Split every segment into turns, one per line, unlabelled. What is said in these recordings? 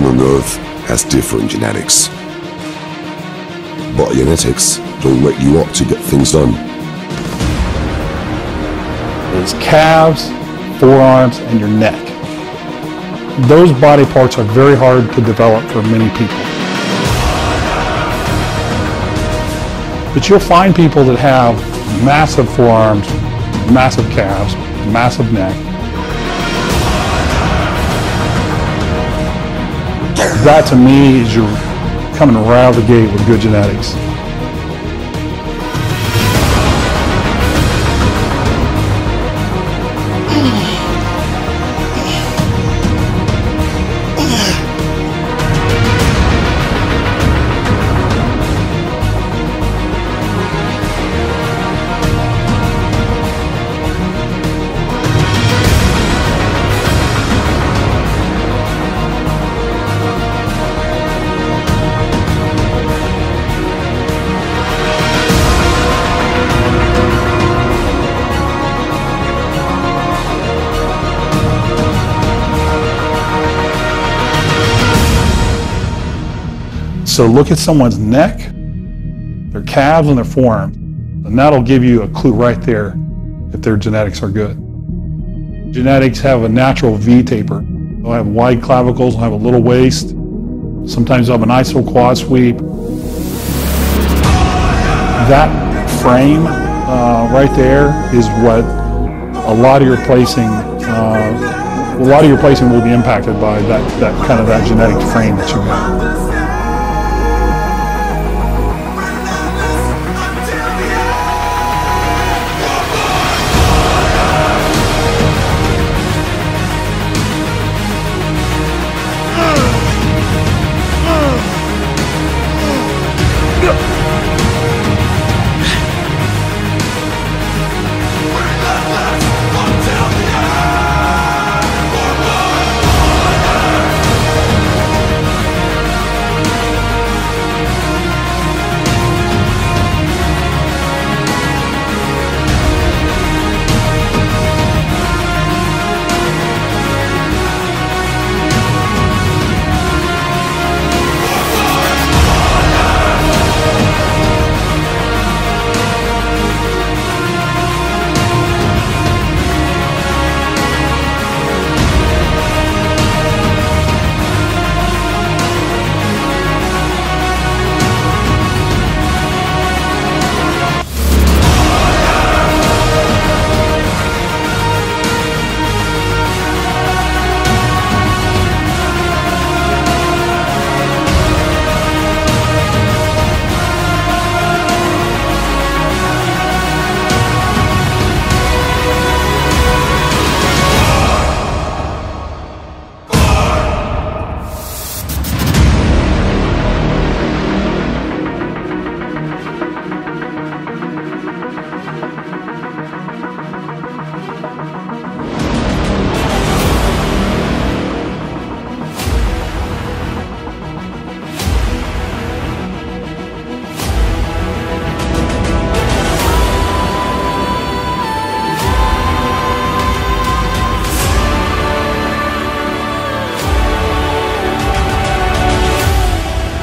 Everyone on Earth has different genetics. But genetics don't wake you up to get things done.
It's calves, forearms, and your neck. Those body parts are very hard to develop for many people. But you'll find people that have massive forearms, massive calves, massive neck. That to me is you're coming right out of the gate with good genetics. So look at someone's neck, their calves, and their forearms, and that'll give you a clue right there if their genetics are good. Genetics have a natural V taper. They'll have wide clavicles, they'll have a little waist. Sometimes they'll have an iso quad sweep. That frame uh, right there is what a lot of your placing, uh, a lot of your placing will be impacted by that, that kind of that genetic frame that you got.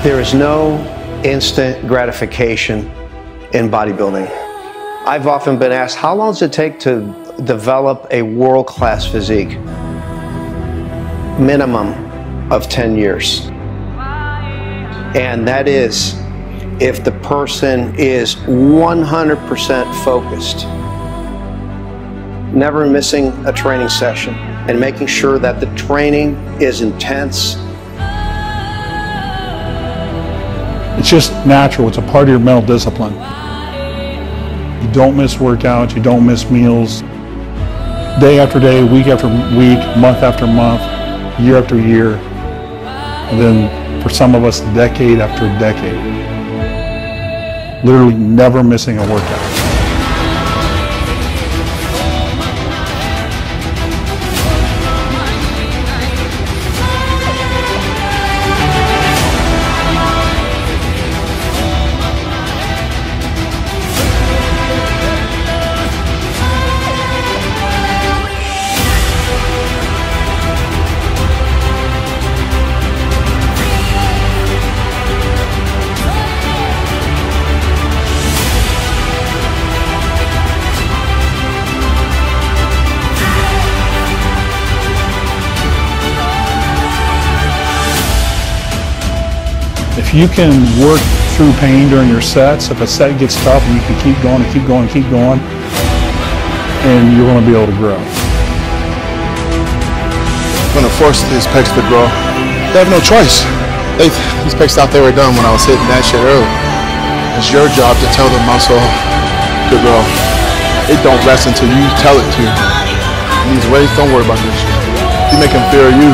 There is no instant gratification in bodybuilding. I've often been asked, how long does it take to develop a world class physique? Minimum of 10 years. And that is if the person is 100% focused, never missing a training session, and making sure that the training is intense
It's just natural. It's a part of your mental discipline. You don't miss workouts. You don't miss meals. Day after day, week after week, month after month, year after year. And then for some of us, decade after decade. Literally never missing a workout. You can work through pain during your sets, if a set gets tough and you can keep going and keep going and keep going, and you're going to be able to grow.
I'm going to force these pecs to grow. They have no choice. They, these pecs thought they were done when I was hitting that shit early. It's your job to tell the muscle to grow. It don't rest until you tell it to. These weights, don't worry about this shit. You make them fear you.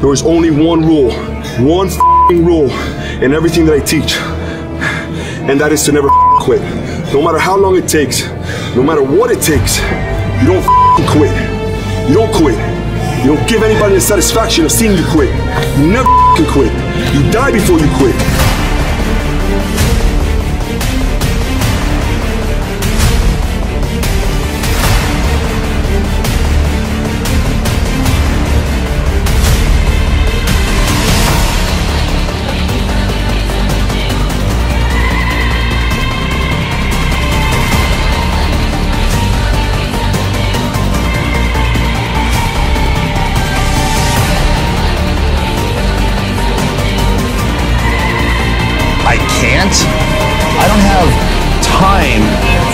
There is only one rule, one rule in everything that I teach. And that is to never quit. No matter how long it takes, no matter what it takes, you don't quit. You don't quit. You don't give anybody the satisfaction of seeing you quit. You never quit. You die before you quit.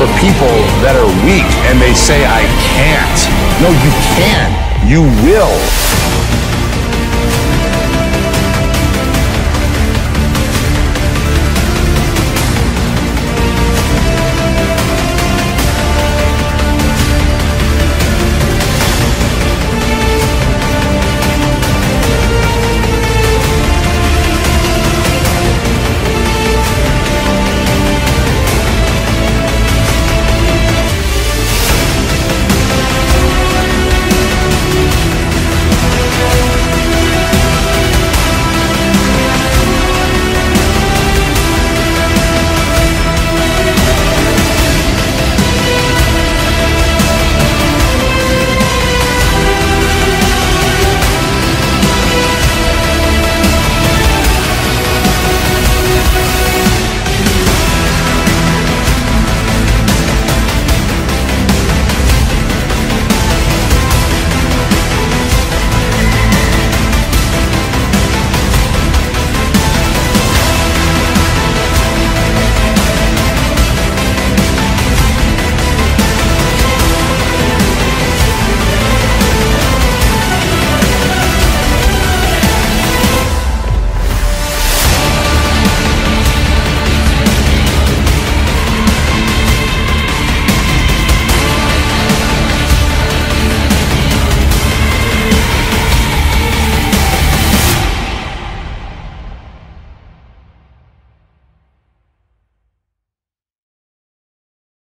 For people that are weak and they say I can't. No, you can. You will.